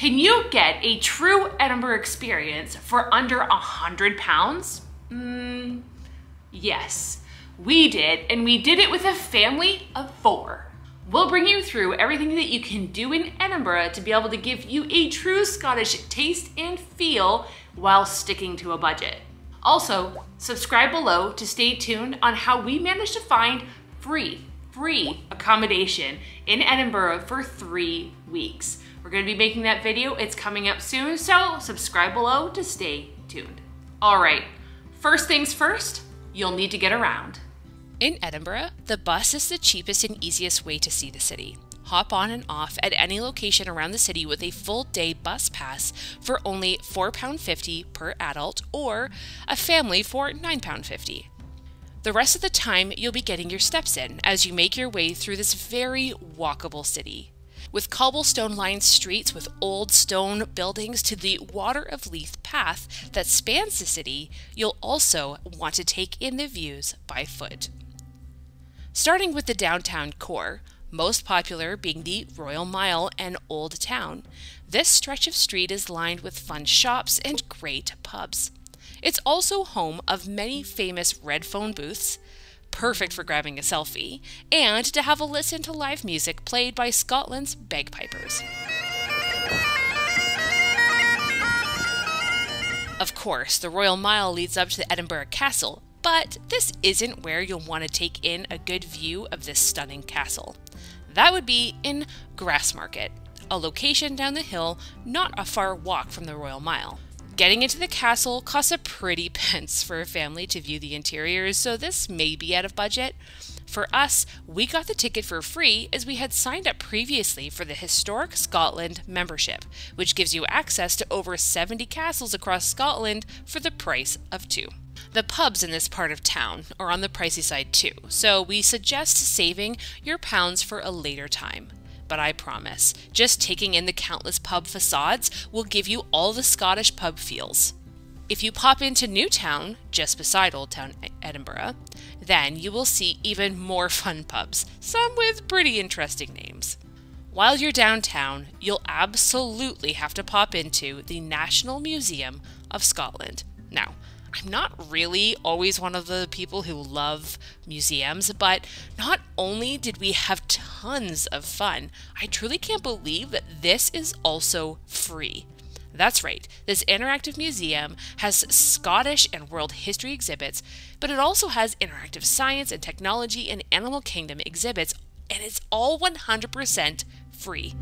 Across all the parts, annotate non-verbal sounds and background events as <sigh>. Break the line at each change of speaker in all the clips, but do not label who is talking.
Can you get a true Edinburgh experience for under a hundred pounds? Mm, yes, we did, and we did it with a family of four. We'll bring you through everything that you can do in Edinburgh to be able to give you a true Scottish taste and feel while sticking to a budget. Also, subscribe below to stay tuned on how we managed to find free, free accommodation in Edinburgh for three weeks. We're gonna be making that video, it's coming up soon, so subscribe below to stay tuned. All right, first things first, you'll need to get around.
In Edinburgh, the bus is the cheapest and easiest way to see the city. Hop on and off at any location around the city with a full day bus pass for only £4.50 per adult or a family for £9.50. The rest of the time, you'll be getting your steps in as you make your way through this very walkable city. With cobblestone lined streets with old stone buildings to the Water of Leith path that spans the city, you'll also want to take in the views by foot. Starting with the downtown core, most popular being the Royal Mile and Old Town. This stretch of street is lined with fun shops and great pubs. It's also home of many famous red phone booths, perfect for grabbing a selfie, and to have a listen to live music played by Scotland's bagpipers. Of course, the Royal Mile leads up to the Edinburgh Castle, but this isn't where you'll want to take in a good view of this stunning castle. That would be in Grassmarket, a location down the hill not a far walk from the Royal Mile. Getting into the castle costs a pretty <laughs> pence for a family to view the interiors, so this may be out of budget. For us, we got the ticket for free as we had signed up previously for the Historic Scotland membership, which gives you access to over 70 castles across Scotland for the price of two. The pubs in this part of town are on the pricey side too, so we suggest saving your pounds for a later time. But I promise, just taking in the countless pub facades will give you all the Scottish pub feels. If you pop into New Town, just beside Old Town Edinburgh, then you will see even more <laughs> fun pubs, some with pretty interesting names. While you're downtown, you'll absolutely have to pop into the National Museum of Scotland. Now, I'm not really always one of the people who love museums, but not only did we have tons of fun, I truly can't believe that this is also free. That's right, this interactive museum has Scottish and world history exhibits, but it also has interactive science and technology and animal kingdom exhibits, and it's all 100% free.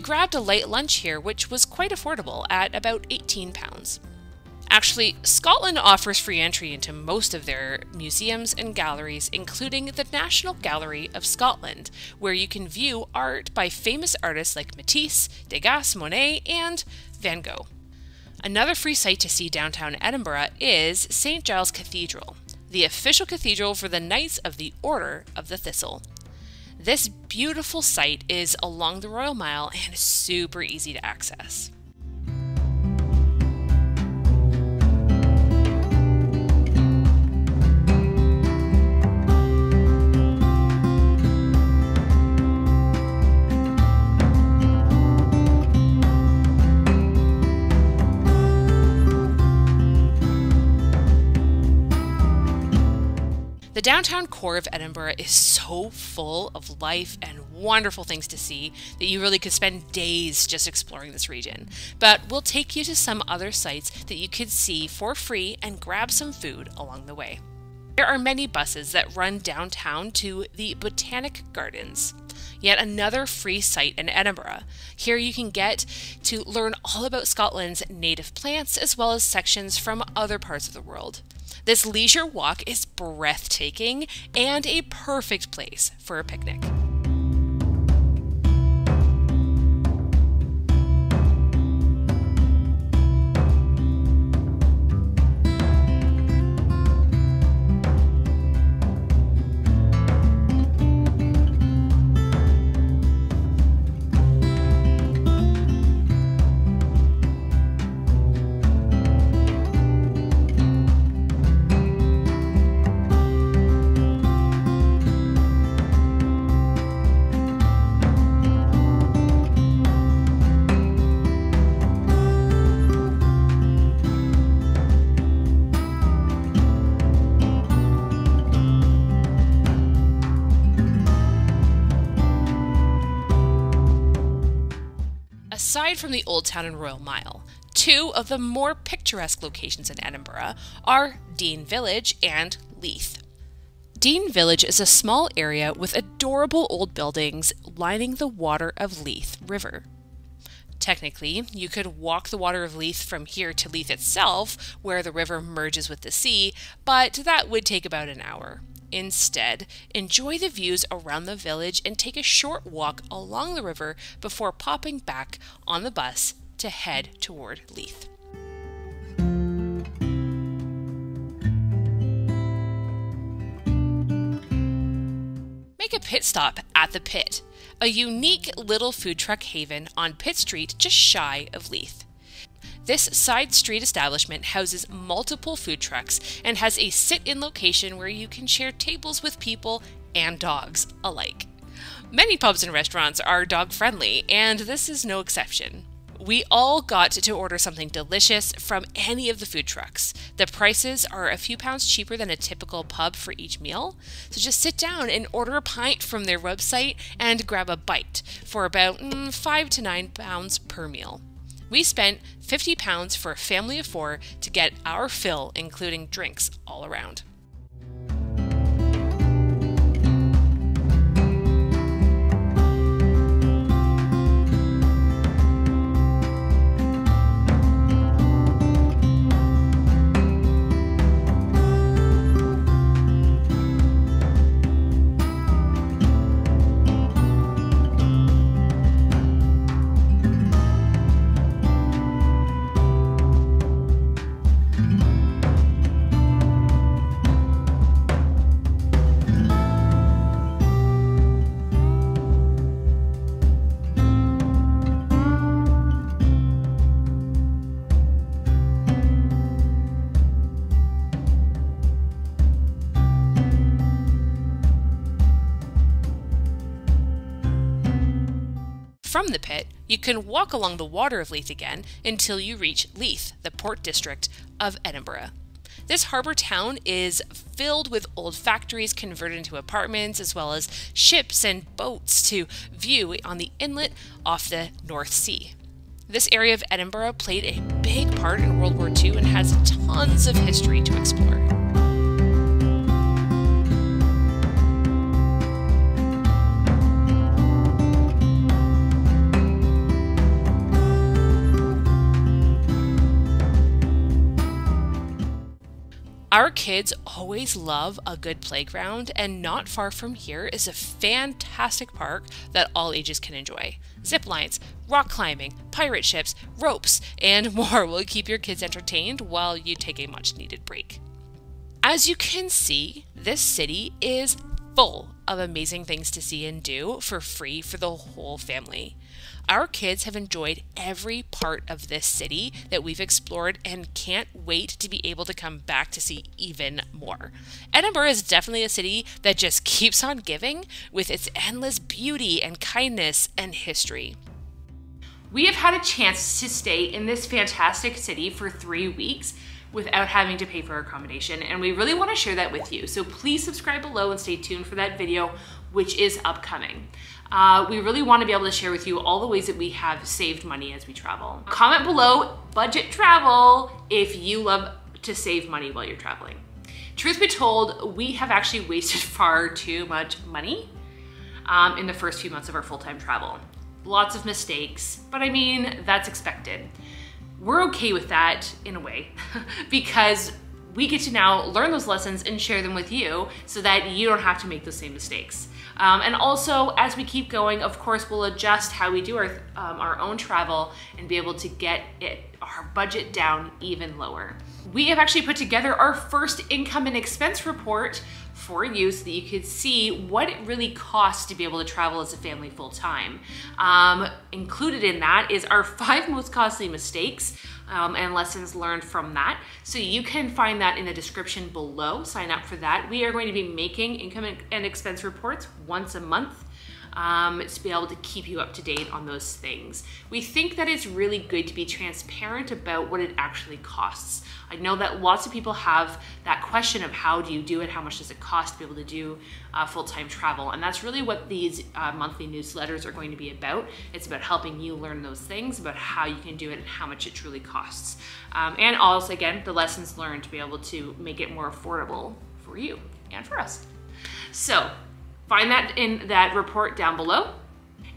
We grabbed a light lunch here, which was quite affordable at about £18. Actually, Scotland offers free entry into most of their museums and galleries, including the National Gallery of Scotland, where you can view art by famous artists like Matisse, Degas, Monet, and Van Gogh. Another free site to see downtown Edinburgh is St. Giles Cathedral, the official cathedral for the Knights of the Order of the Thistle. This beautiful site is along the Royal Mile and is super easy to access. The downtown core of Edinburgh is so full of life and wonderful things to see that you really could spend days just exploring this region. But we'll take you to some other sites that you could see for free and grab some food along the way. There are many buses that run downtown to the Botanic Gardens, yet another free site in Edinburgh. Here you can get to learn all about Scotland's native plants as well as sections from other parts of the world. This leisure walk is breathtaking and a perfect place for a picnic. Aside from the Old Town and Royal Mile, two of the more picturesque locations in Edinburgh are Dean Village and Leith. Dean Village is a small area with adorable old buildings lining the water of Leith River. Technically, you could walk the water of Leith from here to Leith itself, where the river merges with the sea, but that would take about an hour. Instead, enjoy the views around the village and take a short walk along the river before popping back on the bus to head toward Leith. Make a pit stop at the Pitt, a unique little food truck haven on Pitt Street just shy of Leith. This side street establishment houses multiple food trucks and has a sit in location where you can share tables with people and dogs alike. Many pubs and restaurants are dog friendly, and this is no exception. We all got to order something delicious from any of the food trucks. The prices are a few pounds cheaper than a typical pub for each meal. So just sit down and order a pint from their website and grab a bite for about mm, 5 to 9 pounds per meal. We spent 50 pounds for a family of four to get our fill, including drinks all around. From the Pitt, you can walk along the water of Leith again until you reach Leith, the port district of Edinburgh. This harbour town is filled with old factories converted into apartments, as well as ships and boats to view on the inlet off the North Sea. This area of Edinburgh played a big part in World War II and has tons of history to explore. Our kids always love a good playground, and not far from here is a fantastic park that all ages can enjoy. Zip lines, rock climbing, pirate ships, ropes, and <laughs> more will keep your kids entertained while you take a much needed break. As you can see, this city is full of amazing things to see and do for free for the whole family. Our kids have enjoyed every part of this city that we've explored and can't wait to be able to come back to see even more. Edinburgh is definitely a city that just <laughs> keeps on giving with its endless beauty and kindness and history.
We have had a chance to stay in this fantastic city for three weeks without having to pay for accommodation, and we really want to share that with you. So please subscribe below and stay tuned for that video, which is upcoming. Uh, we really want to be able to share with you all the ways that we have saved money as we travel. Comment below budget travel if you love to save money while you're traveling. Truth be told, we have actually wasted <laughs> far too much money um, in the first few months of our full-time travel. Lots of mistakes, but I mean, that's expected. We're okay with that in a way <laughs> because we get to now learn those lessons and share them with you so that you don't have to make those same mistakes. Um, and also, as we keep going, of course, we'll adjust how we do our, um, our own travel and be able to get it, our budget down even lower. We have actually put together our first income and expense report for you so that you could see what it really costs to be able to travel as a family full time. Um, included in that is our <laughs> five most costly mistakes um, and lessons learned from that. So you can find that in the description below. Sign up for that. We are going to be making income and expense reports once a month. Um, to be able to keep you up to date on those things. We think that it's really good to be transparent about what it actually costs. I know that lots of people have that question of how do you do it, how much does it cost to be able to do uh, full-time travel, and that's really what these uh, monthly newsletters are going to be about. It's about helping you learn those things about how you can do it and how much it truly costs, um, and also again the lessons learned to be able to make it more affordable for you and for us. So find that in that report down below.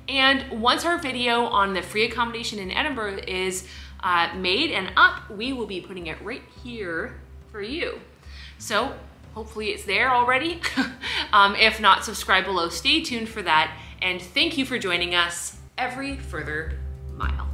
And once our video on the free accommodation in Edinburgh is uh, made and up, we will be putting it right here for you. So hopefully it's there already. <laughs> um, if not, subscribe below. Stay tuned for that. And thank you for joining us every further mile.